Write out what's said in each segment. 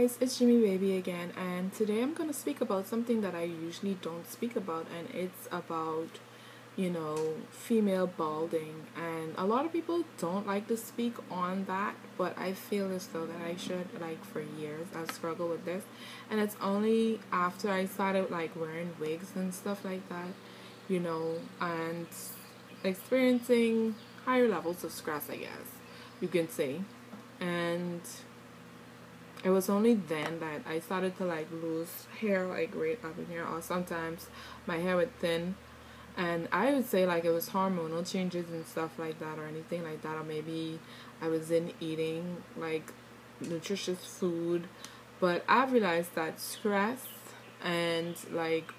guys, it's Jamie Baby again, and today I'm going to speak about something that I usually don't speak about, and it's about, you know, female balding. And a lot of people don't like to speak on that, but I feel as though that I should. Like, for years, I've struggled with this, and it's only after I started, like, wearing wigs and stuff like that, you know, and experiencing higher levels of stress, I guess you can say. And it was only then that I started to like lose hair like right up in here. Or sometimes my hair would thin. And I would say like it was hormonal changes and stuff like that or anything like that. Or maybe I was in eating like nutritious food. But I've realized that stress and like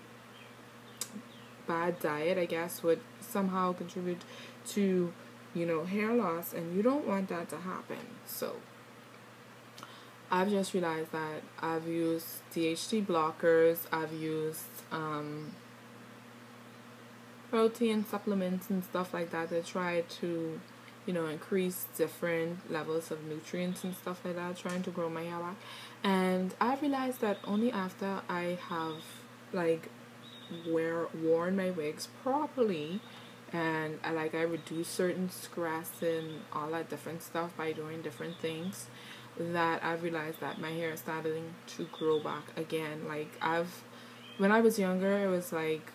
bad diet I guess would somehow contribute to you know hair loss. And you don't want that to happen. So I've just realized that I've used DHT blockers, I've used um, protein supplements and stuff like that to try to, you know, increase different levels of nutrients and stuff like that, trying to grow my hair back. And I realized that only after I have like wear worn my wigs properly and I like I reduce certain stress and all that different stuff by doing different things that I realized that my hair is starting to grow back again. Like I've when I was younger it was like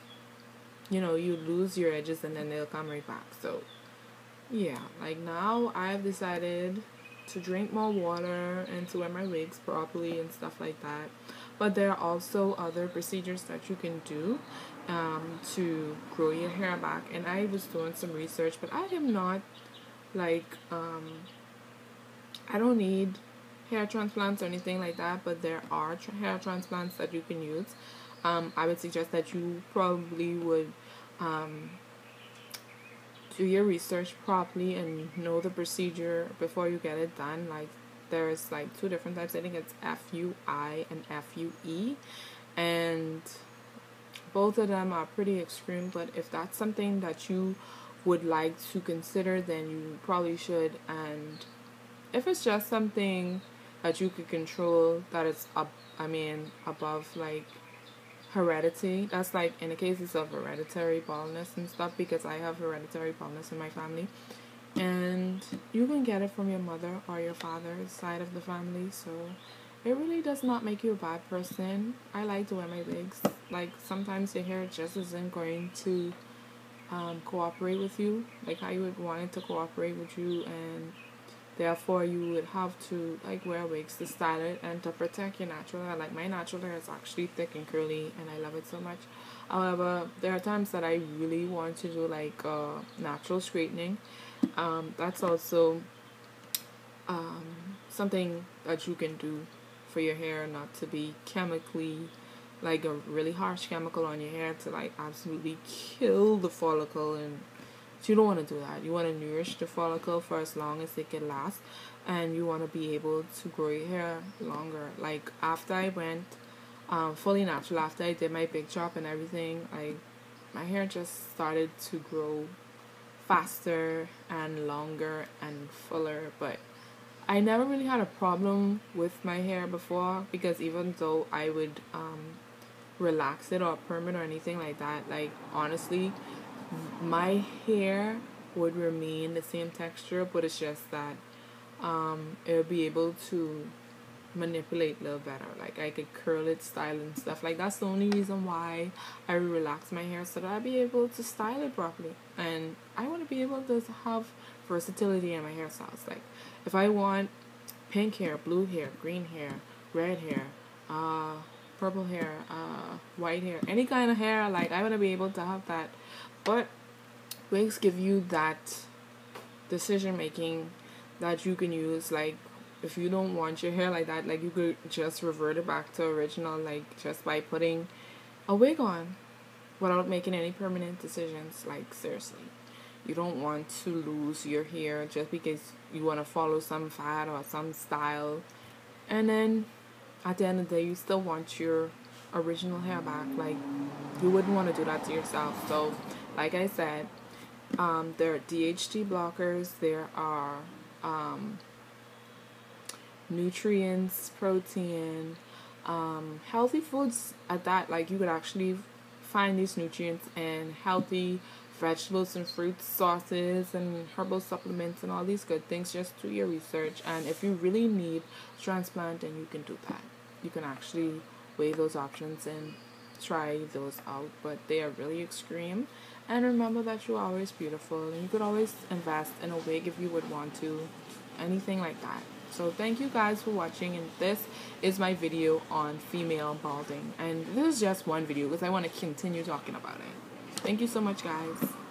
you know, you lose your edges and then they'll come right back. So yeah, like now I've decided to drink more water and to wear my wigs properly and stuff like that. But there are also other procedures that you can do um, to grow your hair back. And I was doing some research, but I am not like um, I don't need hair transplants or anything like that, but there are tra- hair transplants that you can use. Um, I would suggest that you probably would um, do your research properly and know the procedure before you get it done. Like there's like two different types. I think it's FUI and FUE, and both of them are pretty extreme. But if that's something that you would like to consider, then you probably should. And if it's just something that you could control that is up I mean above like heredity. That's like in the cases of hereditary baldness and stuff because I have hereditary baldness in my family. And you can get it from your mother or your father's side of the family so it really does not make you a bad person. I like to wear my wigs. Like sometimes your hair just isn't going to um, cooperate with you. Like how you would want it to cooperate with you and Therefore, you would have to like wear wigs to style it and to protect your natural hair. Like my natural hair is actually thick and curly, and I love it so much. However, there are times that I really want to do like uh, natural straightening. Um, that's also um, something that you can do for your hair not to be chemically like a really harsh chemical on your hair to like absolutely kill the follicle and so you don't want to do that. You want to nourish the follicle for as long as it can last, and you want to be able to grow your hair longer. Like after I went um, fully natural, after I did my big chop and everything, I my hair just started to grow faster and longer and fuller. But I never really had a problem with my hair before because even though I would um, relax it or perm it or anything like that, like honestly my hair would remain the same texture, but it's just that um, it would be able to manipulate a little better. Like I could curl it, style and stuff. Like that's the only reason why I relax my hair so that I'd be able to style it properly. And I want to be able to have versatility in my hairstyles. Like if I want pink hair, blue hair, green hair, red hair, uh, purple hair, uh, white hair, any kind of hair, like I want to be able to have that. But wigs give you that decision making that you can use like if you don't want your hair like that like you could just revert it back to original like just by putting a wig on without making any permanent decisions like seriously. You don't want to lose your hair just because you want to follow some fad or some style. And then at the end of the day you still want your original hair back like you wouldn't want to do that to yourself so like I said, um, there are DHT blockers, there are um, nutrients, protein, um, healthy foods at that. Like you could actually find these nutrients in healthy vegetables and fruits, sauces, and herbal supplements, and all these good things. Just do your research, and if you really need transplant, then you can do that. You can actually weigh those options and try those out, but they are really extreme. And remember that you're always beautiful, and you could always invest in a wig if you would want to, anything like that. So thank you guys for watching, and this is my video on female balding. And this is just one video because I want to continue talking about it. Thank you so much, guys.